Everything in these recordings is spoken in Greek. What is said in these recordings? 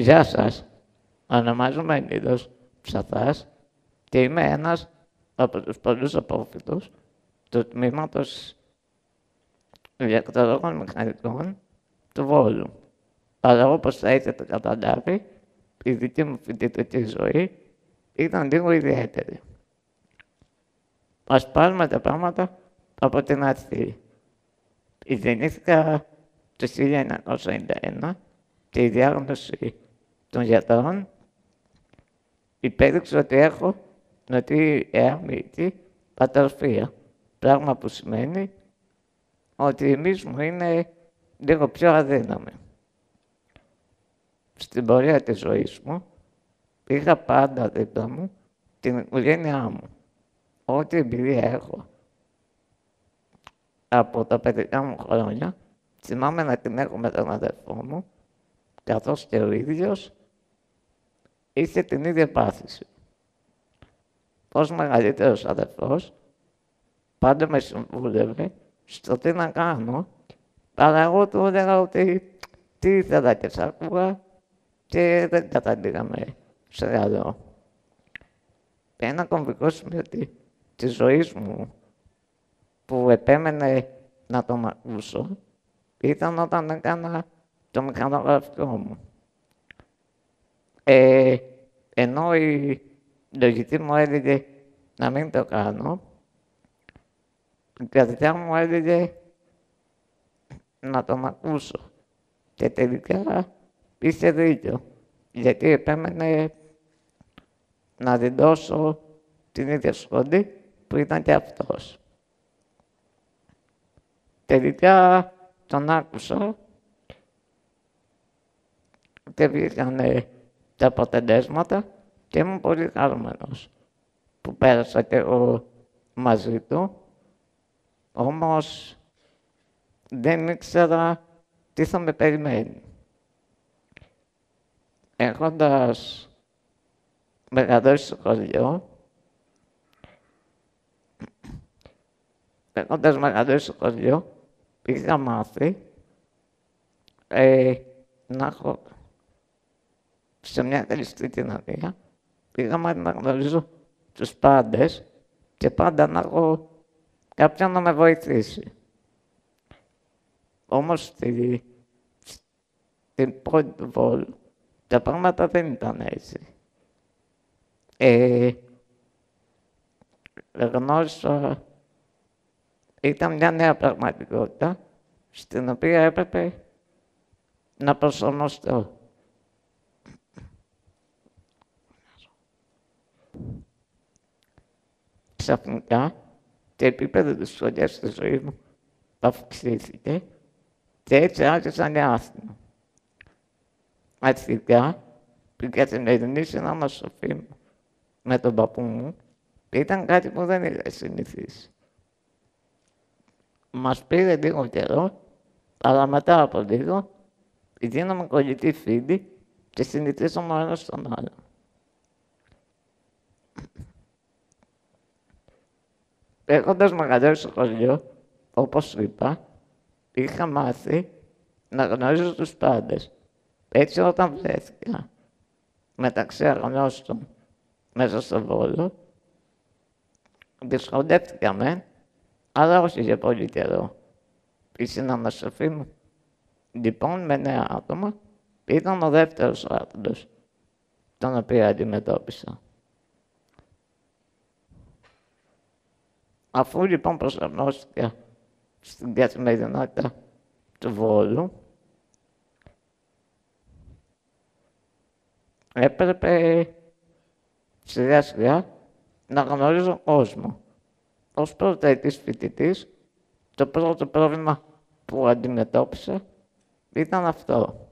Γεια σας. Ονομάζομαι Ενίδος Ψαθάς και είμαι ένας από τους πολλούς απόφοιτους του τμήματος ηλεκτρολόγων μηχανικών του Βόλου. Αλλά όπως θα έχετε καταλάβει, η δική μου φοιτητική ζωή ήταν λίγο ιδιαίτερη. Ας πάρουμε τα πράγματα από την αρχή. Γεννήθηκα το 1991 και η διάγνωση των γιατρών υπέδειξε ότι έχω νοτή αιαμίτη πατροφία. Πράγμα που σημαίνει ότι η μυς μου είναι λίγο πιο αδύναμη. Στην πορεία της ζωής μου είχα πάντα δίπλα μου την οικογένειά μου. Ό,τι εμπειρία έχω από τα παιδικά μου χρόνια, θυμάμαι να την έχω με τον αδερφό μου, καθώς και ο ίδιος είχε την ίδια πάθηση. Ως μεγαλύτερος αδερφός, πάντα με συμβούλευε στο τι να κάνω, αλλά εγώ του έλεγα ότι τι ήθελα και σ' άκουγα και δεν καταλήγαμε σε άλλο. Ένα κομβικό σημείο της ζωής μου που επέμενε να τον ακούσω ήταν όταν έκανα το μηχανογραφικό μου. Ε, ενώ η λογική μου έλεγε να μην το κάνω, η καρδιά μου έλεγε να τον ακούσω. Και τελικά είχε δίκιο, γιατί επέμενε να δεν δώσω την ίδια σχολή που ήταν και αυτός. Τελικά τον άκουσα και βγήκαν τα αποτελέσματα και ήμουν πολύ χαρούμενος που πέρασα και εγώ μαζί του. Όμως δεν ήξερα τι θα με περιμένει. Έχοντας μεγαλώσει στο χωριό, έχοντας μεγαλώσει στο χωριό, είχα μάθει ε, να έχω σε μια κλειστή κοινωνία, είχα μάθει να γνωρίζω τους πάντες και πάντα να έχω κάποιον να με βοηθήσει. Όμως στη, στην πόλη του Βόλου τα πράγματα δεν ήταν έτσι. Ε, γνώρισα ήταν μια νέα πραγματικότητα στην οποία έπρεπε να προσαρμοστώ. Ξαφνικά, το επίπεδο της σχολιάς στη ζωή μου αυξήθηκε και έτσι άρχισα να άθλημα. Αρχικά, την καθημερινή συνάμασοφή μου με τον παππού μου ήταν κάτι που δεν είχα συνηθίσει. Μας πήρε λίγο καιρό, αλλά μετά από λίγο γίναμε κολλητοί φίλοι και συνηθίσαμε ο ένας τον άλλο. Έχοντας μεγαλώσει στο χωριό, όπως είπα, είχα μάθει να γνωρίζω τους πάντες. Έτσι όταν βρέθηκα μεταξύ αγνώστων μέσα στο Βόλο, δυσκολεύτηκα με αλλά όχι για πολύ καιρό. Η συναναστροφή μου, λοιπόν, με νέα άτομα, ήταν ο δεύτερος άνθρωπος, τον οποίο αντιμετώπισα. Αφού λοιπόν προσαρμόστηκα στην καθημερινότητα του Βόλου, έπρεπε σιγά σιγά να γνωρίζω κόσμο ως πρωτοετής φοιτητής, το πρώτο πρόβλημα που αντιμετώπισα ήταν αυτό.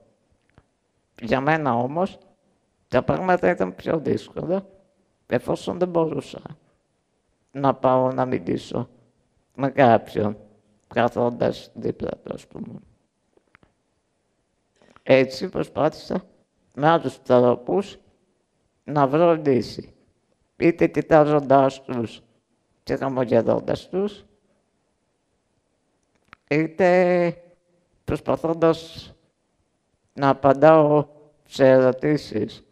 Για μένα όμως, τα πράγματα ήταν πιο δύσκολα, εφόσον δεν μπορούσα να πάω να μιλήσω με κάποιον, καθόντας δίπλα του, ας πούμε. Έτσι προσπάθησα με άλλους τρόπους να βρω λύση. Είτε κοιτάζοντάς τους και χαμογελώντας τους, είτε προσπαθώντας να απαντάω σε ερωτήσεις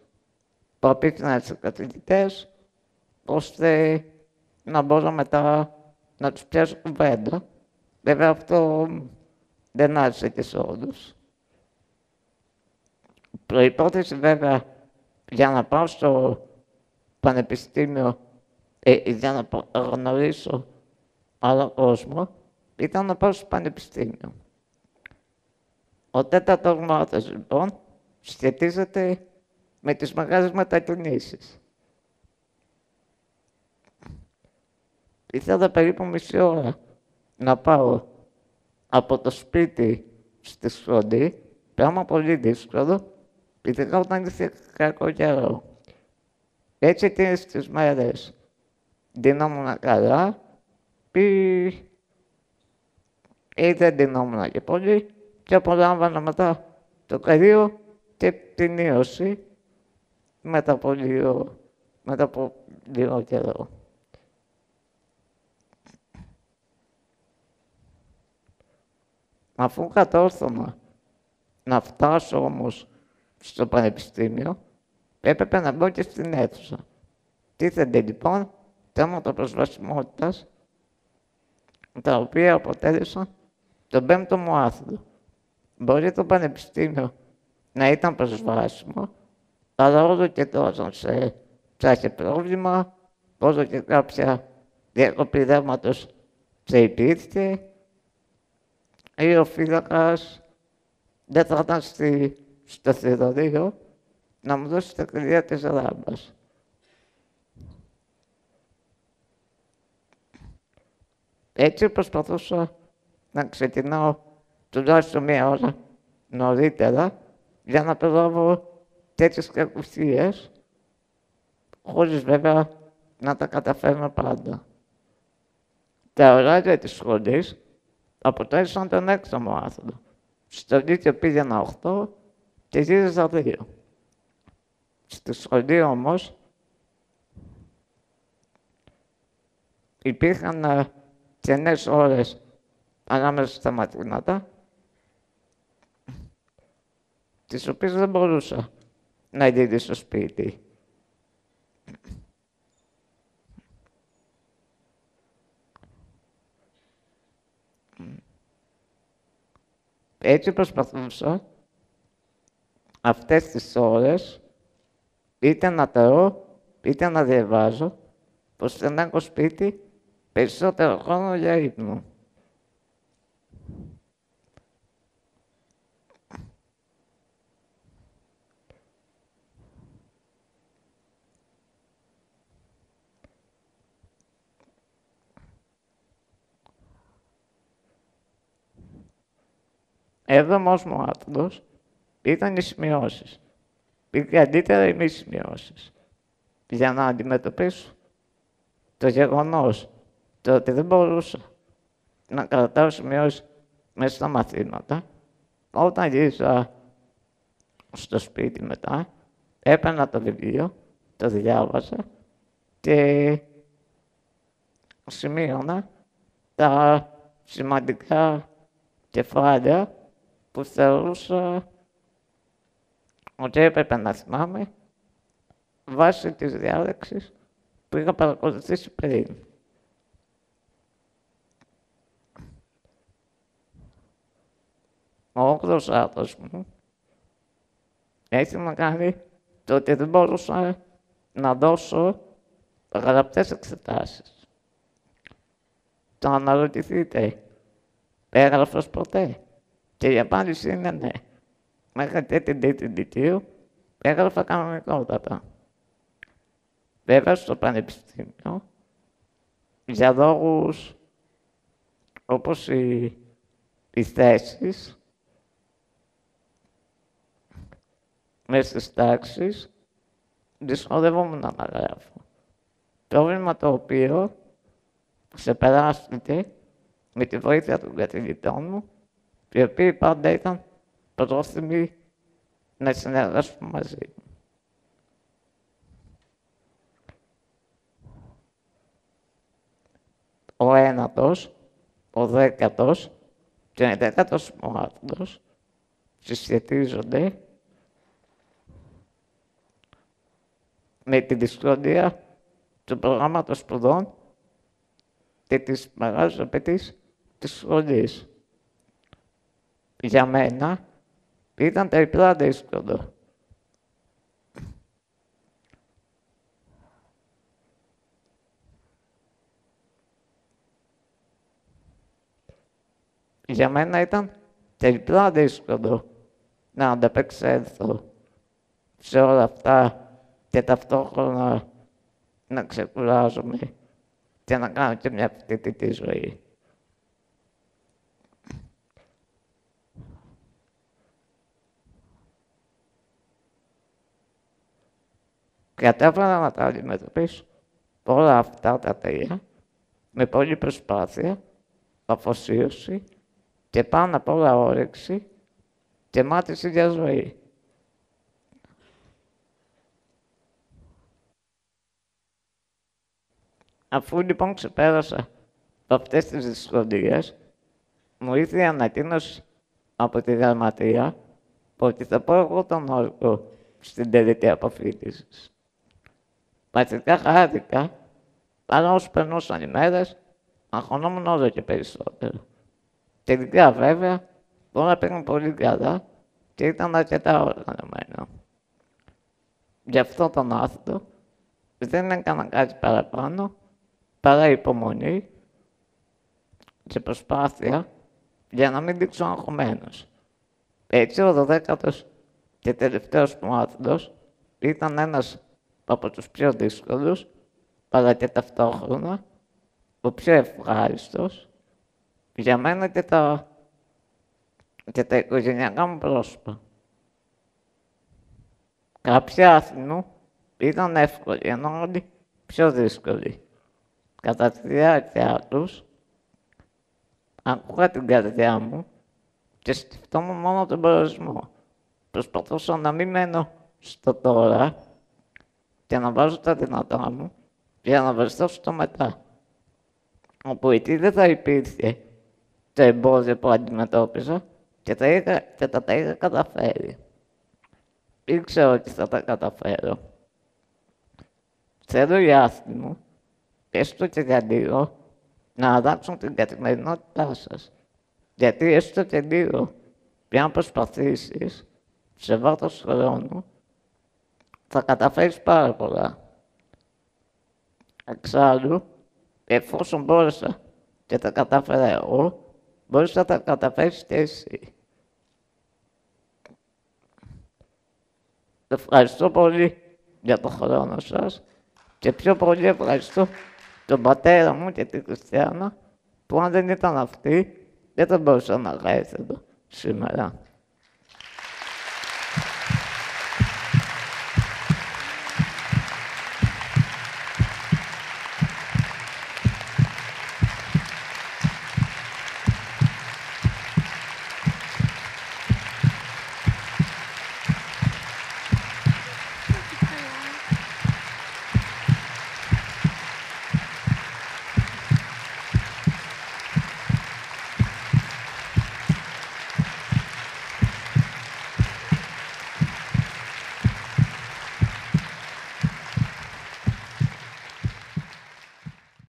που απίθυναν στους καθηγητές, ώστε να μπορώ μετά να τους πιάσω κουβέντα. Βέβαια αυτό δεν άρεσε και σε όλους. Προϋπόθεση βέβαια για να πάω στο πανεπιστήμιο, ε, για να γνωρίσω άλλο κόσμο, ήταν να πάω στο πανεπιστήμιο. Ο τέταρτος μάθος, λοιπόν, σχετίζεται με τις μεγάλες μετακινήσεις. Ήθελα περίπου μισή ώρα να πάω από το σπίτι στη σχολή, πράγμα πολύ δύσκολο, ειδικά όταν ήρθε κακό καιρό. Έτσι εκείνες τις μέρες δίνομουν καλά, ή, ή δεν δίνομουν και πολύ και απολάμβανα μετά το καρύο και την ίωση μετά από λίγο, μετά από λίγο καιρό. Αφού κατόρθωνα να φτάσω όμως στο πανεπιστήμιο, έπρεπε να μπω και στην αίθουσα. Τίθενται λοιπόν θέματα προσβασιμότητας, τα οποία αποτέλεσαν τον πέμπτο μου άθλο. Μπορεί το πανεπιστήμιο να ήταν προσβάσιμο, αλλά όλο και τόσο σε ψάχε πρόβλημα, όλο και κάποια διακοπή δέρματος σε υπήρχε, ή ο φύλακας δεν θα ήταν στη, στο θηρορείο να μου δώσει τα κλειδιά της ράμπας. Έτσι προσπαθούσα να ξεκινάω τουλάχιστον μία ώρα νωρίτερα για να προλάβω τέτοιες κακουσίες, χωρίς βέβαια να τα καταφέρνω πάντα. Τα ωράρια της σχολής αποτέλεσαν τον έξω άθλο. Στο Λύκειο πήγαινα 8 και γύριζα 2. Στο σχολείο όμως υπήρχαν κενές ώρες ανάμεσα στα μαθήματα, τις οποίες δεν μπορούσα να γίνει στο σπίτι. Έτσι προσπαθούσα αυτές τις ώρες είτε να ταώ, είτε να διαβάζω, ώστε να έχω σπίτι περισσότερο χρόνο για ύπνο. Έβδομος μου άθλος ήταν οι σημειώσεις. Πήγε αντίτερα οι μη σημειώσεις. Για να αντιμετωπίσω το γεγονός το ότι δεν μπορούσα να κρατάω σημειώσεις μέσα στα μαθήματα. Όταν γύρισα στο σπίτι μετά, έπαιρνα το βιβλίο, το διάβασα και σημείωνα τα σημαντικά κεφάλαια που θεωρούσα ότι έπρεπε να θυμάμαι βάσει της διάλεξης που είχα παρακολουθήσει πριν. Ο όγδος άθος μου έχει να κάνει το ότι δεν μπορούσα να δώσω γραπτές εξετάσεις. Το αναρωτηθείτε, έγραφες ποτέ; Και η απάντηση είναι ναι. Μέχρι και την τρίτη δικαίου έγραφα κανονικότατα. Βέβαια στο πανεπιστήμιο, για λόγους όπως οι, οι θέσεις μέσα στις τάξεις, δυσκολεύομαι να γράφω. Πρόβλημα το οποίο ξεπεράστηκε με τη βοήθεια των καθηγητών μου οι οποίοι πάντα ήταν πρόθυμοι να συνεργάσουν μαζί μου. Ο ένατος, ο δέκατος και ο δέκατος μάθος συσχετίζονται με τη δυσκολία του προγράμματος σπουδών και της μεγάλης απαιτής της σχολής. Για μένα ήταν τριπλά δύσκολο. Για μένα ήταν τριπλά δύσκολο να ανταπεξέλθω σε όλα αυτά και ταυτόχρονα να ξεκουράζομαι και να κάνω και μια φοιτητική ζωή. Κατάφερα να τα αντιμετωπίσω όλα αυτά τα τρία με πολλή προσπάθεια, αφοσίωση και πάνω απ' όλα όρεξη και μάθηση για ζωή. Αφού λοιπόν ξεπέρασα από αυτές τις δυσκολίες, μου ήρθε η ανακοίνωση από τη γραμματεία ότι θα πω εγώ τον όρκο στην τελική αποφύτηση. Βασικά χάρηκα, αλλά όσο περνούσαν οι μέρες, αγχωνόμουν όλο και περισσότερο. Τελικά βέβαια, όλα πήγαν πολύ καλά και ήταν αρκετά οργανωμένο. Γι' αυτό τον άρθρο δεν έκανα κάτι παραπάνω παρά υπομονή και προσπάθεια για να μην δείξω αγχωμένος. Έτσι ο δωδέκατος και τελευταίος μου άρθρος ήταν ένας από τους πιο δύσκολους, αλλά και ταυτόχρονα ο πιο ευχάριστος για μένα και τα, και τα οικογενειακά μου πρόσωπα. Κάποια άθνου ήταν εύκολοι, ενώ όλοι πιο δύσκολοι. Κατά τη διάρκεια τους, ακούγα την καρδιά μου και σκεφτόμουν μόνο τον προορισμό. Προσπαθούσα να μην μένω στο τώρα και να βάζω τα δυνατά μου για να βρεθώ στο μετά. Όπου εκεί δεν θα υπήρχε το εμπόδιο που αντιμετώπιζα και τα, είχα, και τα, τα είχα καταφέρει. Ήξερα ότι θα τα καταφέρω. Θέλω οι άθλοι μου, έστω και για λίγο, να αλλάξουν την καθημερινότητά σας. Γιατί έστω και λίγο, να προσπαθήσεις, σε βάθος χρόνου, θα καταφέρεις πάρα πολλά. Εξάλλου, εφόσον μπόρεσα και τα κατάφερα εγώ, μπορείς να τα καταφέρεις και εσύ. Ευχαριστώ πολύ για τον χρόνο σας και πιο πολύ ευχαριστώ τον πατέρα μου και την Χριστιανά που αν δεν ήταν αυτή δεν θα μπορούσα να έρθω εδώ σήμερα.